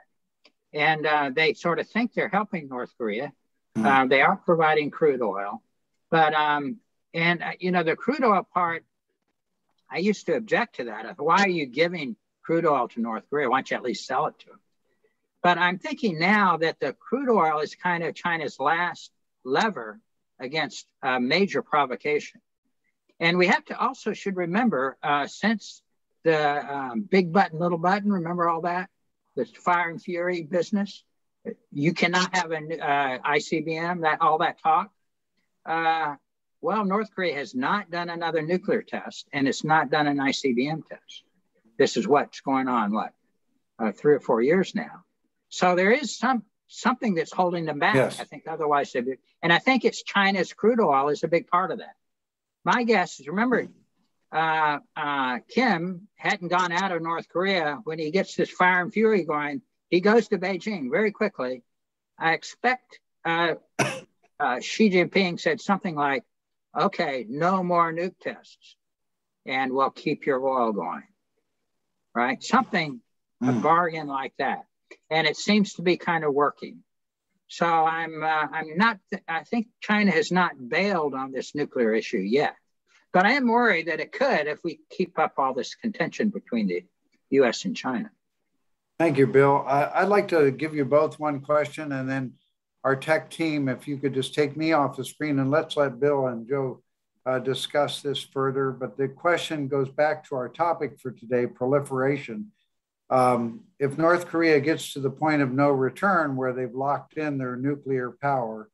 And uh, they sort of think they're helping North Korea. Mm-hmm. Uh, they are providing crude oil. But, um, and, uh, you know, the crude oil part, I used to object to that. Why are you giving crude oil to North Korea? Why don't you at least sell it to them? But I'm thinking now that the crude oil is kind of China's last lever against a major provocation. And we have to also should remember uh, since the um, big button, little button, remember all that? The fire and fury business. You cannot have an uh, ICBM, that all that talk. Well, North Korea has not done another nuclear test and it's not done an ICBM test. This is what's going on, what, uh, three or four years now. So there is some something that's holding them back. Yes. I think otherwise they'd be, and I think it's China's crude oil is a big part of that. My guess is remember, uh, uh, Kim hadn't gone out of North Korea when he gets this fire and fury going. He goes to Beijing very quickly. I expect uh, uh Xi Jinping said something like, "Okay, no more nuke tests, and we'll keep your oil going." Right? Something, mm. a hmm. bargain like that and it seems to be kind of working. So I'm uh, I'm not. I think China has not bailed on this nuclear issue yet, but I am worried that it could if we keep up all this contention between the U.S. and China. Thank you, Bill. I'd like to give you both one question, and then our tech team, if you could just take me off the screen and let's let Bill and Joe uh, discuss this further. But the question goes back to our topic for today: proliferation. Um, if North Korea gets to the point of no return where they've locked in their nuclear power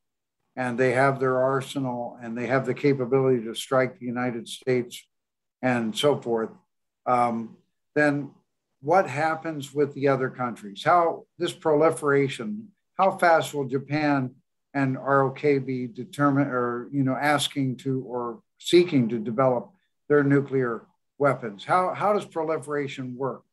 and they have their arsenal and they have the capability to strike the United States and so forth, um, then what happens with the other countries? How this proliferation, how fast will Japan and ROK be determined or you know asking to or seeking to develop their nuclear weapons? How, how does proliferation work?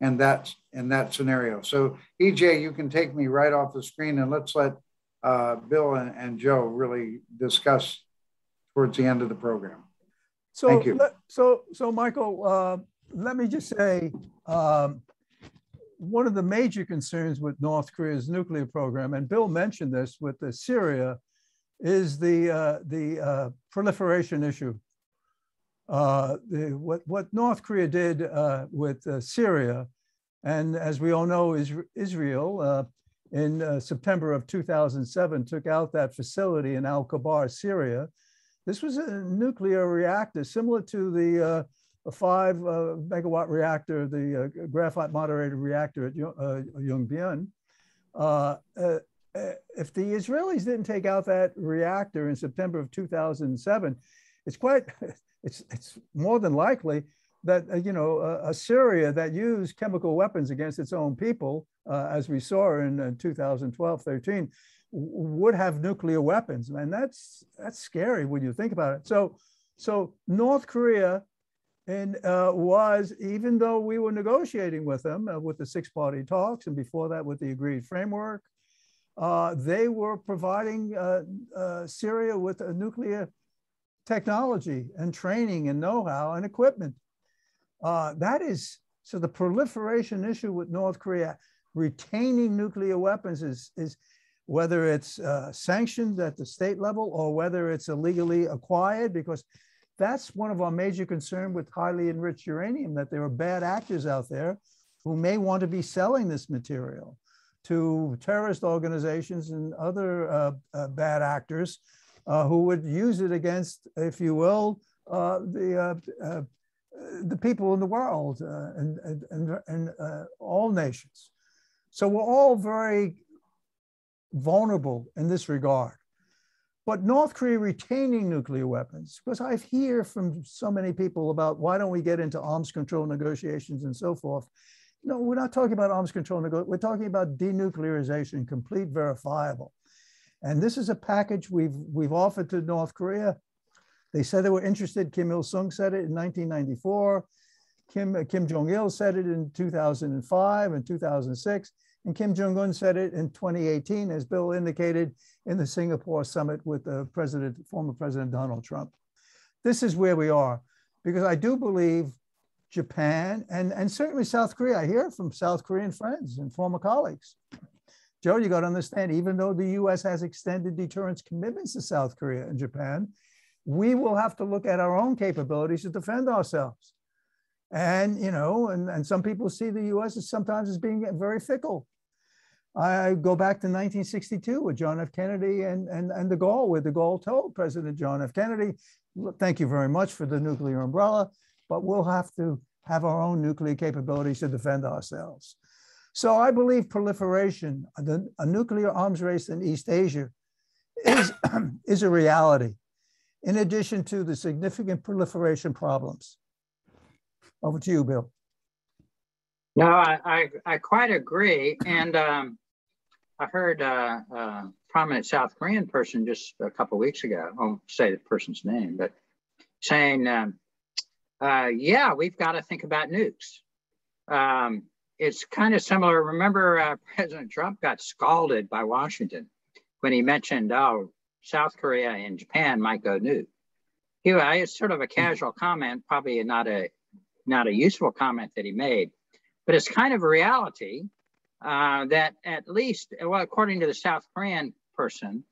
and that's in that scenario. So EJ, you can take me right off the screen and let's let uh, Bill and, and, Joe really discuss towards the end of the program. So, Thank you. so, so Michael, uh, let me just say, um, one of the major concerns with North Korea's nuclear program, and Bill mentioned this with the Syria, is the uh, the uh, proliferation issue. Uh, the, what, what North Korea did uh, with uh, Syria, and as we all know, is, Israel uh, in September of 2007 took out that facility in Al Kibar, Syria. This was a nuclear reactor similar to the five megawatt reactor, the graphite moderated reactor at Yongbyon. if the Israelis didn't take out that reactor in September of 2007, it's quite it's, it's more than likely that, uh, you know, uh, Syria that used chemical weapons against its own people, uh, as we saw in uh, 2012, 13, would have nuclear weapons. And that's, that's scary when you think about it. So, so North Korea and uh, was, even though we were negotiating with them uh, with the six party talks and before that with the agreed framework, uh, they were providing uh, uh, Syria with nuclear technology and training and know-how and equipment. Uh, that is, so the proliferation issue with North Korea retaining nuclear weapons is, is whether it's sanctioned at the state level or whether it's illegally acquired, because that's one of our major concerns with highly enriched uranium, that there are bad actors out there who may want to be selling this material to terrorist organizations and other uh, uh, bad actors uh, who would use it against, if you will, uh, the uh, uh, the people in the world and, and, and, and all nations. So we're all very vulnerable in this regard. But North Korea retaining nuclear weapons, because I hear from so many people about why don't we get into arms control negotiations and so forth. No, we're not talking about arms control. We're talking about denuclearization, complete verifiable. And this is a package we've, we've offered to North Korea. They said they were interested. Kim Il sung said it in 1994. Kim, Kim Jong il said it in 2005 and 2006. And Kim Jong un said it in 2018, as Bill indicated in the Singapore summit with the president, former President Donald Trump. This is where we are, because I do believe Japan and, and certainly South Korea, I hear from South Korean friends and former colleagues, Joe, you got to understand, even though the US has extended deterrence commitments to South Korea and Japan, we will have to look at our own capabilities to defend ourselves. And, you know, and, and some people see the US as sometimes as being very fickle. I go back to 1962 with John F. Kennedy and, and, and de Gaulle, where de Gaulle told President John F. Kennedy, thank you very much for the nuclear umbrella, but we'll have to have our own nuclear capabilities to defend ourselves. So I believe proliferation, the, a nuclear arms race in East Asia is, is a reality, in addition to the significant proliferation problems. Over to you, Bill. No, I, I, I quite agree. And um, I heard uh, a prominent South Korean person just a couple weeks ago, I won't say the person's name, but saying, um, uh, yeah, we've got to think about nukes. Um, it's kind of similar. Remember, uh, President Trump got scalded by Washington when he mentioned, oh, South Korea and Japan might go nuke. He, it's sort of a casual comment, probably not a not a useful comment that he made, but it's kind of a reality uh, that at least, well, according to the South Korean person,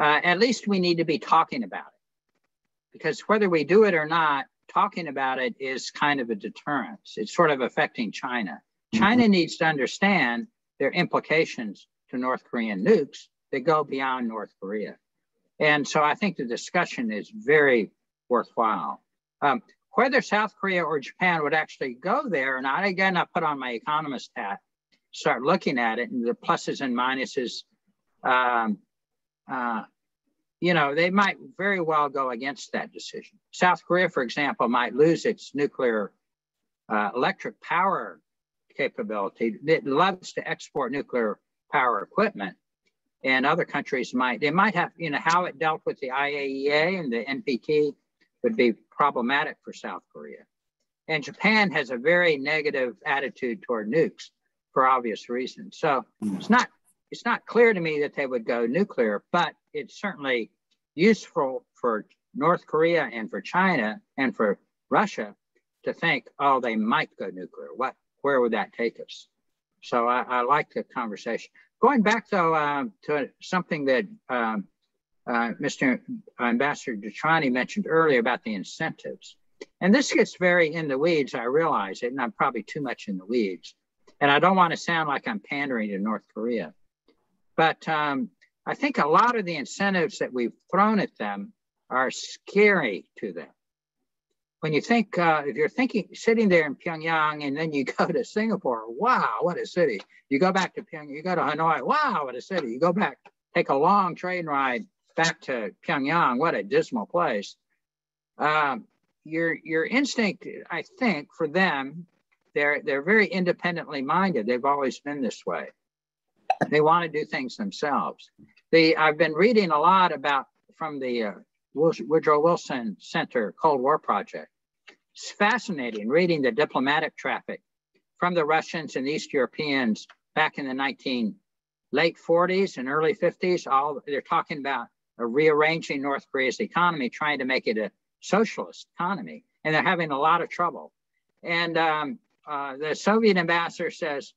uh, at least we need to be talking about it, because whether we do it or not, talking about it is kind of a deterrence. It's sort of affecting China. China needs to understand their implications to North Korean nukes that go beyond North Korea. And so I think the discussion is very worthwhile. Um, whether South Korea or Japan would actually go there, or not, again I put on my economist hat, start looking at it and the pluses and minuses. Um, uh, you know, they might very well go against that decision. South Korea, for example, might lose its nuclear uh, electric power capability. It loves to export nuclear power equipment. And other countries might, they might have, you know, how it dealt with the IAEA and the NPT would be problematic for South Korea. And Japan has a very negative attitude toward nukes for obvious reasons. So it's not it's not clear to me that they would go nuclear, but it's certainly useful for North Korea and for China and for Russia to think, oh, they might go nuclear. What where would that take us? So I, I like the conversation. Going back though uh, to something that um, uh, Mr. Ambassador Detrani mentioned earlier about the incentives. And this gets very in the weeds, I realize it, and I'm probably too much in the weeds. And I don't want to sound like I'm pandering to North Korea. But um, I think a lot of the incentives that we've thrown at them are scary to them when you think, uh, if you're thinking, sitting there in Pyongyang and then you go to Singapore, wow, what a city. You go back to Pyongyang, you go to Hanoi, wow, what a city. You go back, take a long train ride back to Pyongyang, what a dismal place. Um, your, your instinct, I think, for them, they're, they're very independently minded. They've always been this way. They want to do things themselves. The, I've been reading a lot about from the uh, Woodrow Wilson Center Cold War Project it's fascinating reading the diplomatic traffic from the Russians and East Europeans back in the 19 late 40s and early 50s. All they're talking about rearranging North Korea's economy, trying to make it a socialist economy, and they're having a lot of trouble. And um, uh, the Soviet ambassador says,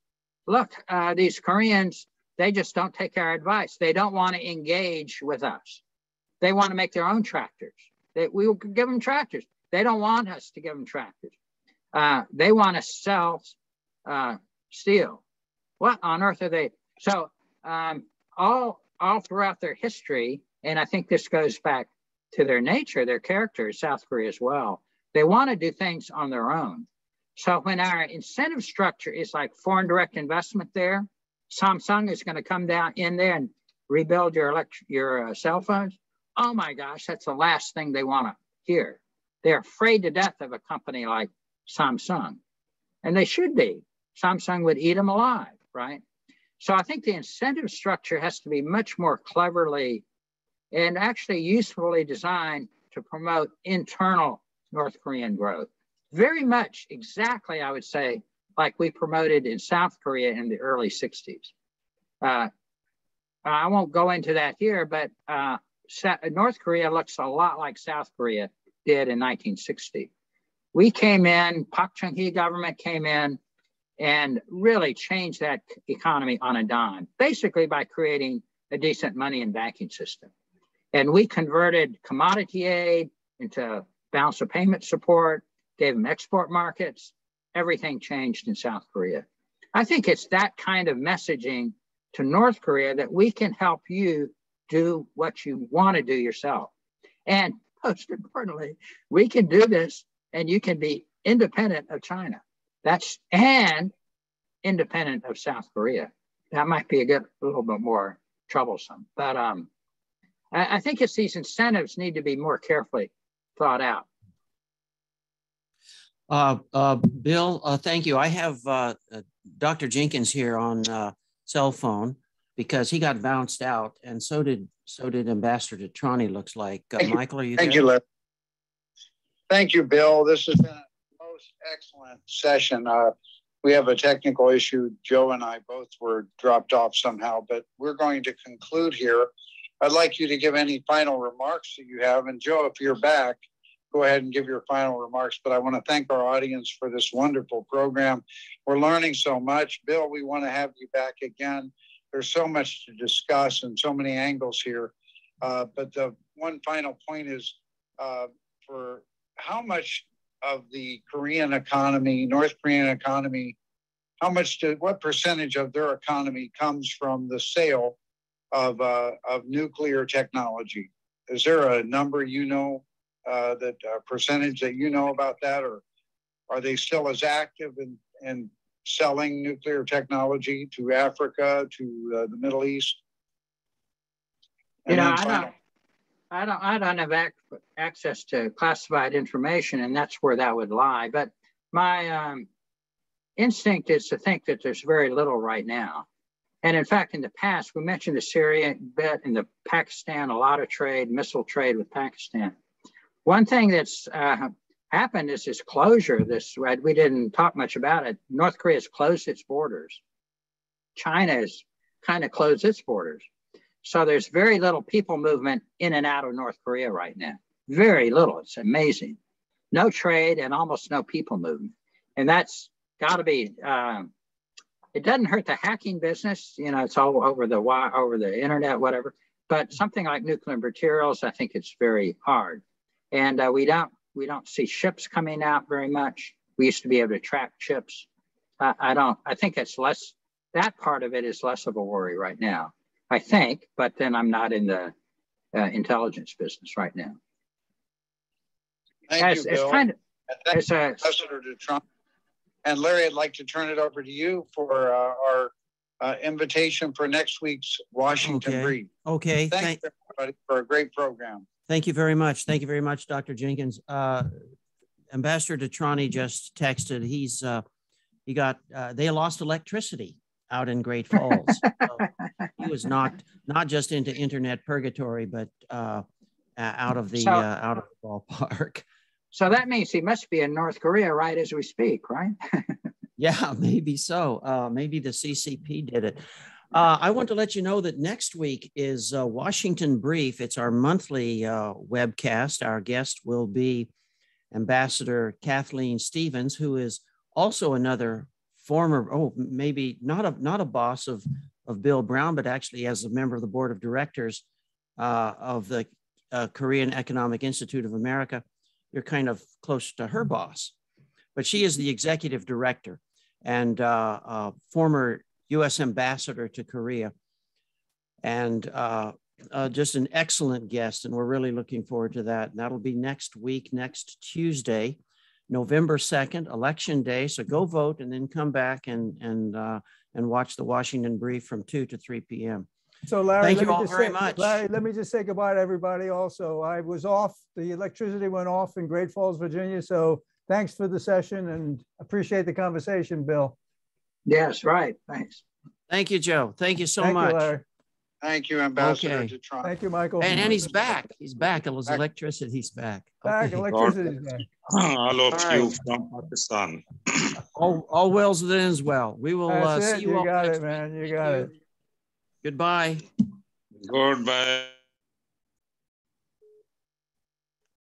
"Look, uh, these Koreans, they just don't take our advice. They don't want to engage with us. They want to make their own tractors. They, we will give them tractors. They don't want us to give them tractors. Uh, they want to sell uh, steel. What on earth are they? So um, all all throughout their history, and I think this goes back to their nature, their character, South Korea as well. They want to do things on their own. So when our incentive structure is like foreign direct investment there, Samsung is going to come down in there and rebuild your electric, your uh, cell phones. Oh my gosh, that's the last thing they want to hear. They're afraid to death of a company like Samsung, and they should be. Samsung would eat them alive, right? So I think the incentive structure has to be much more cleverly and actually usefully designed to promote internal North Korean growth. Very much exactly, I would say, like we promoted in South Korea in the early 60s. Uh, I won't go into that here, but uh, North Korea looks a lot like South Korea did in 1960. We came in, Park Chung-hee government came in and really changed that economy on a dime, basically by creating a decent money and banking system. And we converted commodity aid into balance of payment support, gave them export markets. Everything changed in South Korea. I think it's that kind of messaging to North Korea that we can help you do what you want to do yourself. And most importantly, we can do this and you can be independent of China. That's and independent of South Korea. That might be a, good, a little bit more troublesome. But um, I, I think it's these incentives need to be more carefully thought out. Uh, uh, Bill, uh, thank you. I have uh, uh, Dr. Jenkins here on uh, cell phone because he got bounced out, and so did so did Ambassador Detrani. Looks like Michael. Are you? Thank there? you, Larry. Thank you, Bill. This has been a most excellent session. we have a technical issue. Joe and I both were dropped off somehow, but we're going to conclude here. I'd like you to give any final remarks that you have. And Joe, if you're back, go ahead and give your final remarks. But I want to thank our audience for this wonderful program. We're learning so much. Bill, we want to have you back again. There's so much to discuss and so many angles here. Uh, but the one final point is uh, for how much of the Korean economy, North Korean economy, how much, to, what percentage of their economy comes from the sale of, uh, of nuclear technology. Is there a number you know uh, that uh, percentage that you know about that, or are they still as active in, in selling nuclear technology to Africa, to uh, the Middle East? And you know, I don't, I don't, I don't have ac access to classified information, and that's where that would lie. But my um, instinct is to think that there's very little right now. And in fact, in the past, we mentioned the Syria bit and the Pakistan, a lot of trade, missile trade with Pakistan. One thing that's uh, happened is this closure. This we didn't talk much about it. North Korea has closed its borders. China has kind of closed its borders. So there's very little people movement in and out of North Korea right now. Very little. It's amazing. No trade and almost no people movement. And that's got to be um, it doesn't hurt the hacking business. You know, it's all over the over the internet, whatever. But something like nuclear materials, I think it's very hard. And uh, we don't we don't see ships coming out very much. We used to be able to track ships. Uh, I don't. I think it's less. That part of it is less of a worry right now. I think, but then I'm not in the uh, intelligence business right now. Thank as, you, Bill. Kind of, as a, Ambassador to Trump. And Larry, I'd like to turn it over to you for uh, our uh, invitation for next week's Washington okay. Brief. Okay. Thanks, Thank everybody, for a great program. Thank you very much. Thank you very much, Dr. Jenkins. Uh, Ambassador Detrani just texted. He's uh, he got uh, they lost electricity out in Great Falls. so he was knocked not just into internet purgatory, but uh, out of the so, uh, out of the ballpark. So that means he must be in North Korea right as we speak, right? yeah, maybe so. Uh, maybe the CCP did it. Uh, I want to let you know that next week is uh, Washington Brief. It's our monthly uh, webcast. Our guest will be Ambassador Kathleen Stephens, who is also another former, oh, maybe not a not a boss of of Bill Brown, but actually as a member of the board of directors uh, of the uh, Korean Economic Institute of America you're kind of close to her boss. But she is the executive director and uh, former U.S. ambassador to Korea. And uh, uh, just an excellent guest, and we're really looking forward to that. And that'll be next week, next Tuesday, November 2nd, election day. So go vote and then come back and, and, uh, and watch the Washington Brief from 2 to 3 p.m. So Larry, Thank you all very say, much. Larry, let me just say goodbye to everybody also. I was off, the electricity went off in Great Falls, Virginia. So thanks for the session and appreciate the conversation, Bill. Yes, right. Thanks. Thank you, Joe. Thank you so Thank much. you, Thank you, Ambassador Okay. De Trani. Thank you, Michael. and, and he's back. He's back. It was Back. electricity. He's back. Back, Okay. electricity's back. All of All you right. from Pakistan. All, all wells that as well. We will uh, see you, You all got next it, man. You got it. Goodbye. Goodbye.